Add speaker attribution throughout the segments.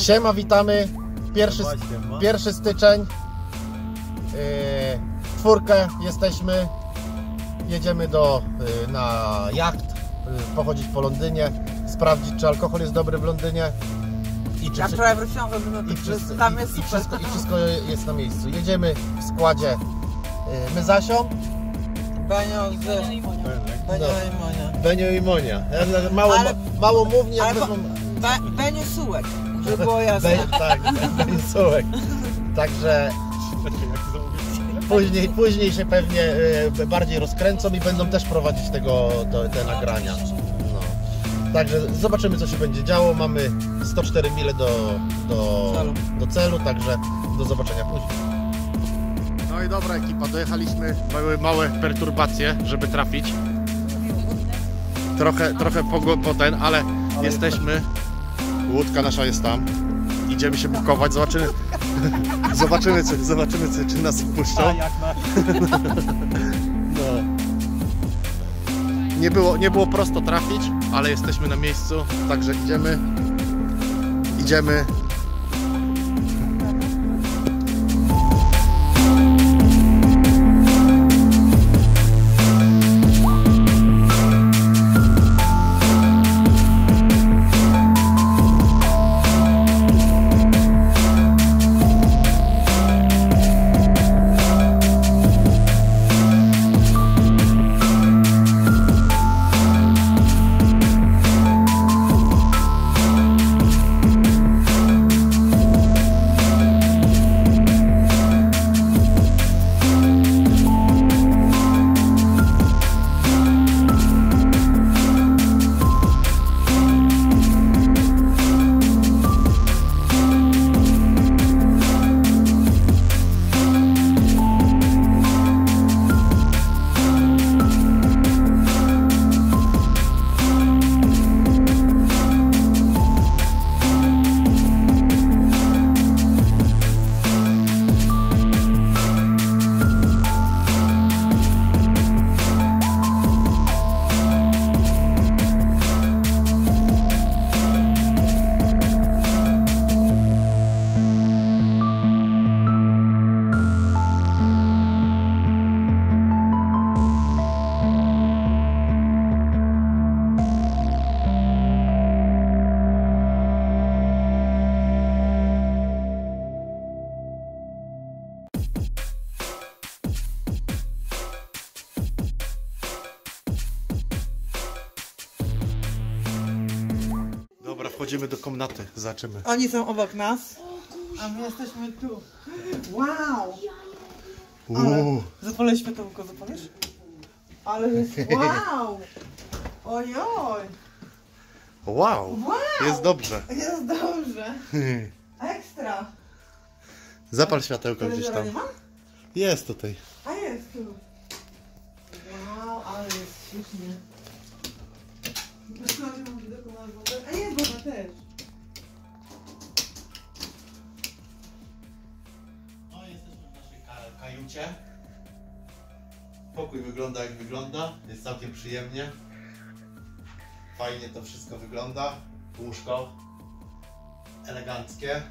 Speaker 1: Siema, witamy. Pierwszy,
Speaker 2: ma.
Speaker 1: pierwszy styczeń. Yy, czwórkę jesteśmy. Jedziemy do, yy, na jacht, yy, pochodzić po Londynie, sprawdzić, czy alkohol jest dobry w Londynie. I czy,
Speaker 3: Ja wczoraj wróciłam do
Speaker 1: i, wszyscy,
Speaker 3: tam
Speaker 1: i,
Speaker 3: jest
Speaker 1: i,
Speaker 3: super.
Speaker 1: wszystko, I wszystko jest na miejscu. Jedziemy w składzie yy, my Zasią,
Speaker 3: Benio z... Benio
Speaker 1: No.
Speaker 3: i Monia.
Speaker 1: Benio i Monia. Ja Mało,
Speaker 3: Ale-
Speaker 1: mało mównie,
Speaker 3: ale. Be, Benio Sułek, żeby było jasne.
Speaker 1: Be, tak. Także Później, później się pewnie e, bardziej rozkręcą i będą też prowadzić tego, to, te nagrania. No. Także zobaczymy co się będzie działo. Mamy 104 mile do, do,
Speaker 3: Celu.
Speaker 1: do celu, także do zobaczenia później. No i dobra ekipa, dojechaliśmy. Były małe perturbacje, żeby trafić. Trochę, trochę po, po ten, ale jesteśmy. Łódka nasza jest tam. Idziemy się bukować, zobaczymy. Zobaczymy, czy, zobaczymy czy, czy nas wpuszczą.
Speaker 2: jak na...
Speaker 1: No. Nie było, nie było prosto trafić, ale jesteśmy na miejscu, także idziemy. Idziemy. Wchodzimy do komnaty, zobaczymy.
Speaker 3: Oni są obok nas, a my jesteśmy tu. Wow!
Speaker 1: Uuu,
Speaker 3: Zapalę światełko, zapalisz? Ale jest... Wow! Ojoj!
Speaker 1: wow,
Speaker 3: Wow!
Speaker 1: jest dobrze.
Speaker 3: Jest dobrze. Ekstra.
Speaker 1: Zapal światełko gdzieś
Speaker 3: Telewizora nie
Speaker 1: tam.
Speaker 3: ma?
Speaker 1: Jest tutaj.
Speaker 3: A jest tu. Wow, ale jest ślicznie. Myślałam, że mam widoku na wodę. A jest woda też.
Speaker 1: No, jesteśmy w naszej ka- kajucie. Pokój wygląda jak wygląda, jest całkiem przyjemnie. Fajnie to wszystko wygląda. Łóżko eleganckie.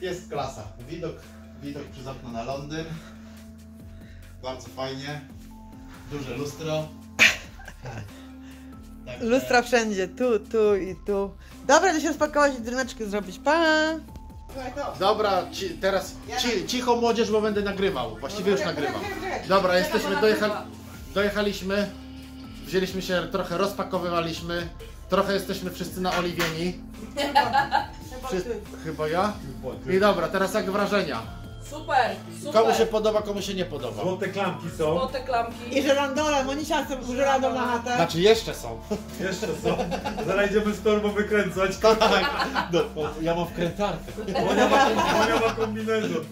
Speaker 1: Jest klasa. Widok, widok przez okno na Londyn. Bardzo fajnie. Duże lustro. Także-
Speaker 3: Lustra wszędzie, tu, tu i tu. Dobra, to się spakować i drineczki zrobić. Pa!
Speaker 1: Dobra, ci, teraz ci, cicho młodzież, bo będę nagrywał. Właściwie już nagrywam. Dobra, jesteśmy, dojechali, dojechaliśmy. Wzięliśmy się, trochę rozpakowywaliśmy. Trochę jesteśmy wszyscy na oliwieni. Wszyscy, chyba ja. I dobra, teraz jak wrażenia?
Speaker 4: Super, super.
Speaker 1: Komu się podoba, komu się nie podoba.
Speaker 2: Złote klamki są.
Speaker 4: Złote klamki.
Speaker 3: I żerandola, Monisia chce żerandą na chatę.
Speaker 1: Znaczy jeszcze są.
Speaker 2: Jeszcze są. Zaraz idziemy z torbą wykręcać.
Speaker 1: Tak, no, bo ja mam wkrętarkę.
Speaker 2: Monia ma, Monia ma kombinezon.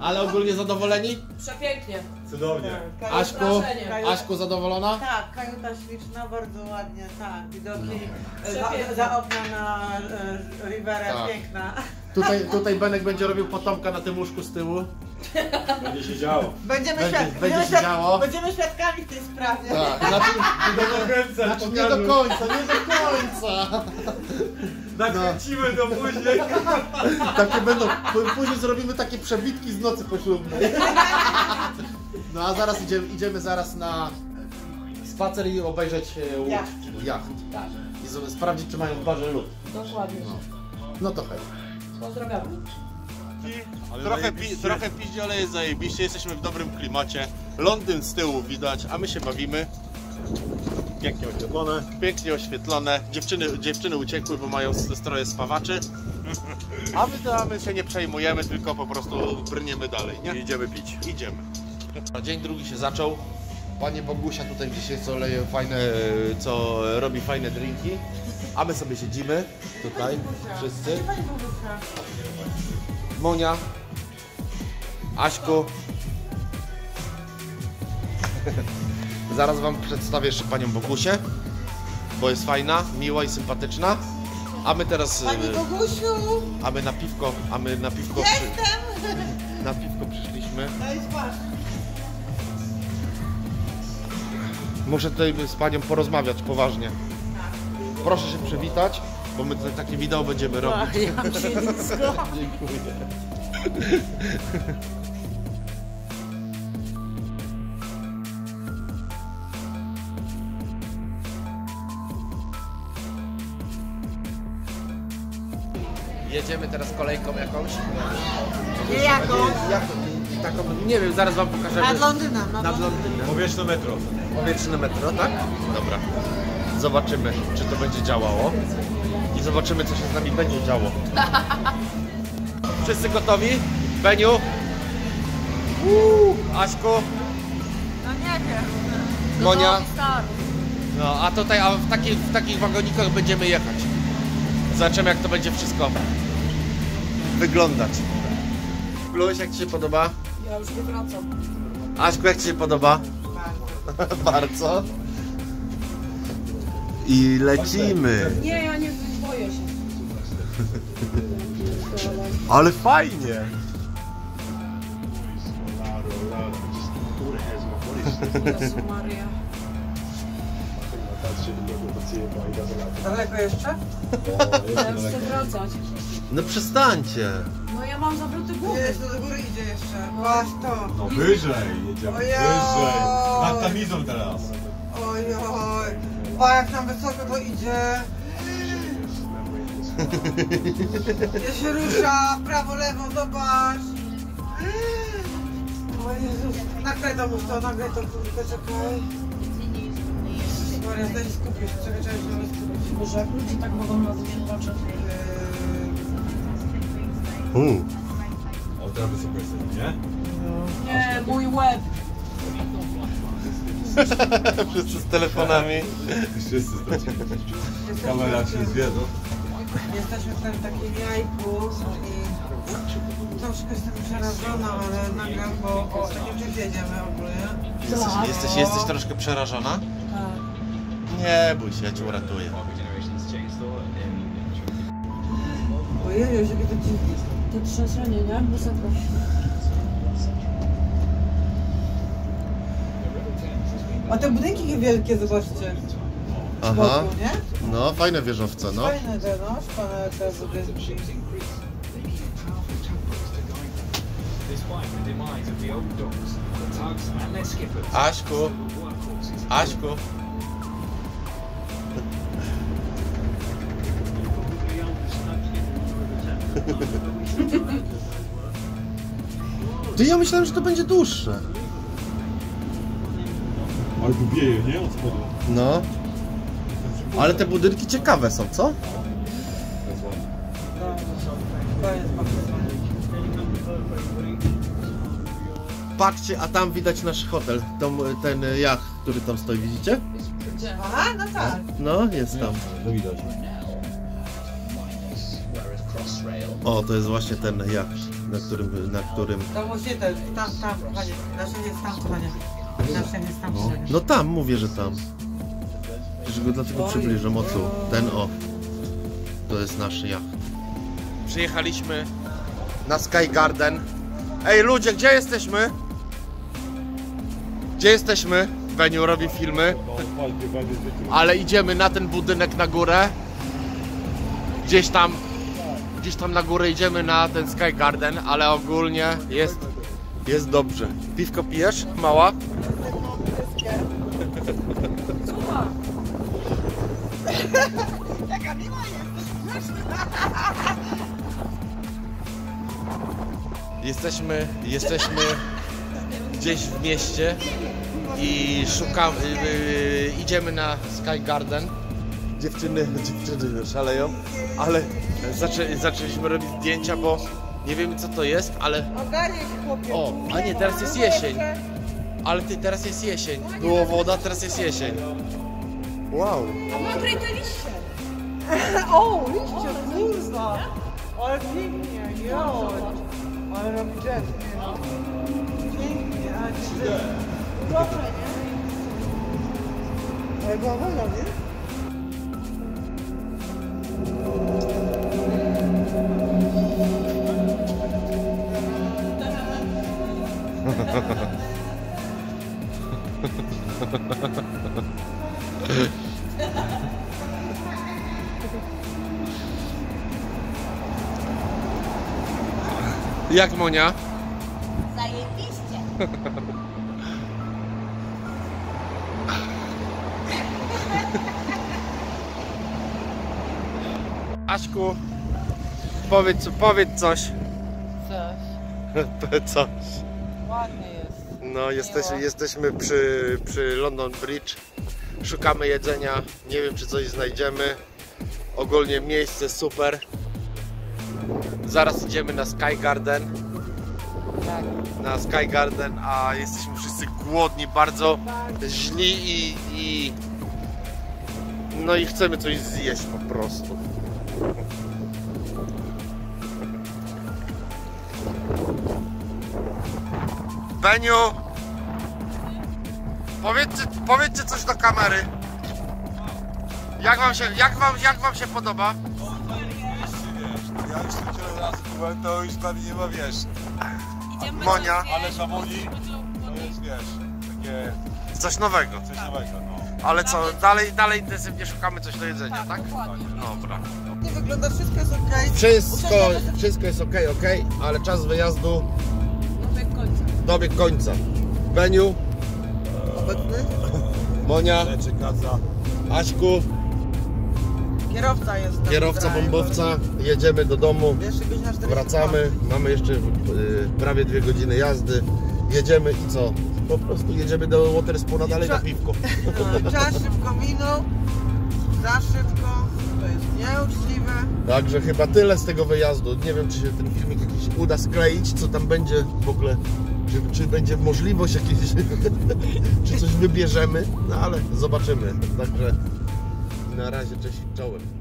Speaker 1: Ale ogólnie zadowoleni?
Speaker 4: Przepięknie.
Speaker 2: Cudownie.
Speaker 1: Aśku,
Speaker 4: Wrażenie.
Speaker 1: Aśku zadowolona?
Speaker 3: Tak, kajuta śliczna, bardzo ładnie, tak. Widoki
Speaker 1: No.
Speaker 3: za, za okna na e, Riverę
Speaker 1: Tak.
Speaker 3: piękna.
Speaker 1: Tutaj, tutaj Benek będzie robił potomka na tym łóżku z tyłu.
Speaker 2: Będzie się działo.
Speaker 3: Będziemy,
Speaker 1: Będzie-
Speaker 3: świad...
Speaker 1: będzie
Speaker 3: będziemy,
Speaker 1: się
Speaker 3: świad...
Speaker 1: działo.
Speaker 3: będziemy świadkami w tej sprawie.
Speaker 1: Tak, znaczy, znaczy nie do
Speaker 2: pokażę.
Speaker 1: końca, nie do końca.
Speaker 2: Nakręcimy to później.
Speaker 1: Takie będą, p- później zrobimy takie przebitki z nocy poślubnej. No a zaraz idziemy, idziemy zaraz na spacer i obejrzeć e, łódź,
Speaker 3: Jacht.
Speaker 1: jacht.
Speaker 4: Tak,
Speaker 1: I sprawdzić, czy mają w barze lód.
Speaker 4: dokładnie.
Speaker 1: No to hej.
Speaker 4: Pozdrawiamy.
Speaker 1: Trochę, pi, trochę piździ, ale jest zajebiście, jesteśmy w dobrym klimacie. Londyn z tyłu widać, a my się bawimy.
Speaker 2: Pięknie oświetlone.
Speaker 1: Pięknie oświetlone. Dziewczyny, dziewczyny uciekły, bo mają s- stroje spawaczy. A my, to, a my się nie przejmujemy, tylko po prostu brniemy dalej, nie?
Speaker 2: Idziemy pić.
Speaker 1: Idziemy. Dzień drugi się zaczął. Panie Bogusia tutaj dzisiaj co leje fajne, co robi fajne drinki. A my sobie siedzimy tutaj, wszyscy. Monia, Aśku. Zaraz wam przedstawię jeszcze panią Bogusię, bo jest fajna, miła i sympatyczna. A my teraz,
Speaker 3: Pani
Speaker 1: e,
Speaker 3: Bogusiu,
Speaker 1: a my na piwko, a my na piwko, przy,
Speaker 3: jestem!
Speaker 1: na piwko przyszliśmy.
Speaker 3: To jest wasz.
Speaker 1: Muszę tutaj z panią porozmawiać poważnie. Proszę się przywitać, bo my tutaj takie wideo będziemy robić.
Speaker 3: Ja mam siedlisko.
Speaker 1: Dziękuję. Jedziemy teraz kolejką jakąś.
Speaker 3: Nie jaką?
Speaker 1: Taką, nie wiem, zaraz wam pokażemy.
Speaker 3: Nad Londynem. Nad
Speaker 1: Nad
Speaker 3: Londynem.
Speaker 2: Powietrzne metro.
Speaker 1: Powietrzne metro, tak? Dobra. Zobaczymy, czy to będzie działało. I zobaczymy, co się z nami będzie działo. Wszyscy gotowi? Beniu? Uuu, Aśku?
Speaker 3: No nie wiem.
Speaker 1: Monia?
Speaker 4: Start.
Speaker 1: No, a tutaj a w, takich, w takich wagonikach będziemy jechać. Zobaczymy, jak to będzie wszystko wyglądać. Pluś, jak Ci się podoba?
Speaker 4: Ja już nie wracam.
Speaker 1: Aśku, jak Ci się podoba? Bardzo. I lecimy.
Speaker 4: Nie, ja nie boję się.
Speaker 1: Ale fajnie.
Speaker 4: Jezu Maria.
Speaker 3: Daleko jeszcze?
Speaker 4: Ja już chcę wracać.
Speaker 1: No przestańcie.
Speaker 4: No ja mam zawroty głowy.
Speaker 3: Jest, to do góry idzie jeszcze. Patrz to.
Speaker 2: No wyżej, jedziemy
Speaker 3: Ojoj.
Speaker 2: wyżej. Nad tamizą teraz.
Speaker 3: Oj, oj. Pa, jak tam wysoko to idzie. Ja się rusza, prawo, lewo, zobacz. O Jezus, nagraj to mów to, nagraj to, kurde, czekaj. Maria, daj skupić, czekaj, czekaj, żeby skupić.
Speaker 4: Boże, jak ludzie tak mogą na to
Speaker 3: Eee,
Speaker 2: O, teraz wysoko jesteśmy, nie?
Speaker 4: Nie, mój łeb.
Speaker 1: Wszyscy z telefonami.
Speaker 2: Wszyscy stracili.
Speaker 3: jesteśmy
Speaker 2: Kamera się zwiedza.
Speaker 3: Jesteśmy w tym takim jajku i troszkę jestem przerażona, ale nagram, bo o takim czymś jedziemy ogólnie.
Speaker 1: Jesteś, jesteś, jesteś troszkę przerażona?
Speaker 4: Tak.
Speaker 1: Nie bój się, ja cię uratuję.
Speaker 3: Ojej, jakie to dziwne.
Speaker 4: To trzęsienie, nie? Wysoko.
Speaker 3: A te budynki wielkie, zobaczcie.
Speaker 1: Aha.
Speaker 3: boku, nie?
Speaker 1: No, fajne wieżowce, no.
Speaker 3: Fajne te, no, szpane te budynki.
Speaker 5: Despite the
Speaker 1: Ty, ja myślałem, że to będzie dłuższe.
Speaker 2: Ale tu wieje, nie? Od spodu.
Speaker 1: No. Ale te budynki ciekawe są, co? Patrzcie, a tam widać nasz hotel. Tą, ten jacht, który tam stoi, widzicie?
Speaker 3: Aha, no tak.
Speaker 1: No, jest tam.
Speaker 2: To widać.
Speaker 1: O, to jest właśnie ten jacht, na którym, na którym...
Speaker 3: To właśnie ten, tam, tam, kochanie. Nasze jest tam, kochanie. Nasze jest tam, kochanie.
Speaker 1: No tam, mówię, że tam. Przecież go dlatego przybliżam, o tu. Ten o. To jest nasz jacht. Przyjechaliśmy na Sky Garden. Ej ludzie, gdzie jesteśmy? Gdzie jesteśmy? Beniu robi filmy, ale idziemy na ten budynek na górę. Gdzieś tam, gdzieś tam na górę idziemy na ten Sky Garden, ale ogólnie jest, jest dobrze. Piwko pijesz, mała? Jesteśmy, jesteśmy gdzieś w mieście i szukamy, yy, idziemy na Sky Garden. Dziewczyny, dziewczyny szaleją, ale zaczę, zaczęliśmy robić zdjęcia, bo nie wiemy co to jest, ale
Speaker 3: Ogarnij się chłopie.
Speaker 1: o, a nie, teraz jest jesień. Ale ty, teraz jest jesień. Było woda, teraz jest jesień. Wow.
Speaker 3: O, liście, kurwa. Ale pięknie, jo. Ale robi jazz, nie? Pięknie, ale ci Dobrze, nie? Ale była woda, nie?
Speaker 1: Jak Monia?
Speaker 6: Zajebiście.
Speaker 1: Aśku, powiedz, powiedz coś.
Speaker 3: Coś.
Speaker 1: coś.
Speaker 3: Ładnie jest.
Speaker 1: No, jesteśmy, jesteśmy przy, przy London Bridge. Szukamy jedzenia. Nie wiem, czy coś znajdziemy. Ogólnie miejsce super. Zaraz idziemy na Sky Garden.
Speaker 3: Tak.
Speaker 1: Na Sky Garden, a jesteśmy wszyscy głodni, bardzo źli i, i no i chcemy coś zjeść po prostu. Beniu! Powiedzcie, powiedzcie coś do kamery. Jak wam się, jak wam, jak wam się podoba?
Speaker 7: Ja już tu tyle razy byłem, to już dla mnie nie ma wiesz.
Speaker 1: Monia,
Speaker 7: Ale Moni to jest wiesz, takie
Speaker 1: coś nowego.
Speaker 7: coś nowego, no.
Speaker 1: Ale co, dalej, dalej intensywnie szukamy coś do jedzenia, tak? Dobra.
Speaker 3: Nie wygląda, wszystko jest okej.
Speaker 1: Wszystko, wszystko jest ok, ok, ale czas wyjazdu dobiegł końca. Beniu,
Speaker 3: Obecny?
Speaker 1: Monia. Aśku,
Speaker 3: Kierowca jest.
Speaker 1: kierowca, bombowca, jedziemy do domu,
Speaker 3: Jeszcze godzina 40
Speaker 1: wracamy, mamy jeszcze y, prawie dwie godziny jazdy, jedziemy i co? Po prostu jedziemy do Waterspuna dalej na piwko.
Speaker 3: No, czas szybko minął. Za szybko. To jest nieuczciwe.
Speaker 1: Także chyba tyle z tego wyjazdu. Nie wiem, czy się ten filmik jakiś uda skleić, co tam będzie w ogóle. Czy, czy będzie możliwość jakiejś, czy coś wybierzemy, no ale zobaczymy. Także na razie cześć czołem.